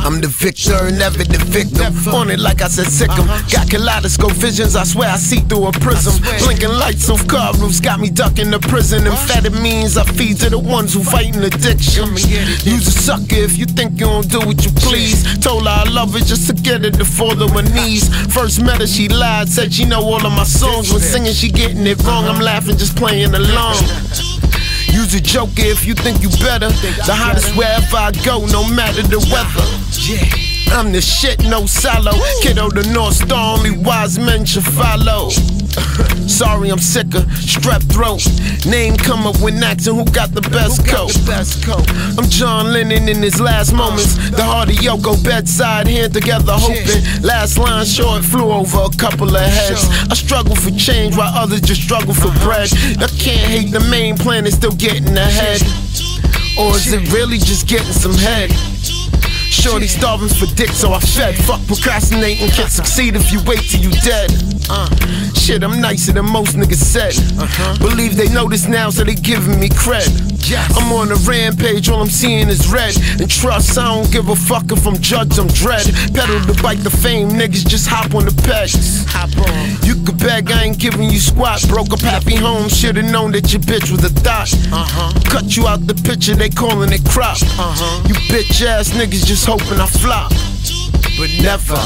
I'm the victor, never the victim. On it like I said, sick sick 'em. Got kaleidoscope visions, I swear I see through a prism. Blinking lights on car roofs got me ducking the prison. Amphetamines I feed to the ones who fighting addiction. You's a sucker if you think you don't do what you please. Told her I love her just to get her to fall to her knees. First met her, she lied, said she know all of my songs. When singing, she getting it wrong. I'm laughing, just playing along. Use a joker if you think you better. The hottest wherever I go, no matter the weather. Yeah. I'm the shit, no silo. Kiddo, the North Star, only wise men should follow. Sorry, I'm sicker. Strep throat. Name come up when asking who got the best coat. I'm John Lennon in his last moments. The heart of Yoko bedside, hand together, hoping. Last line short, flew over a couple of heads. I struggle for change while others just struggle for uh-huh. bread. I can't hate the main plan and still getting ahead. Or is it really just getting some head? Shorty starving for dick, so I fed. Fuck procrastinating, can't succeed if you wait till you dead. Uh, shit, I'm nicer than most niggas said. uh Believe they know this now, so they giving me cred. I'm on a rampage, all I'm seeing is red. And trust, I don't give a fuck if I'm judged, I'm dread. Pedal to bike the fame, niggas just hop on the could beg, I ain't giving you squat. Broke up happy home, should've known that your bitch was a thought. Cut you out the picture, they calling it crop. You bitch ass niggas just hoping I flop. But never.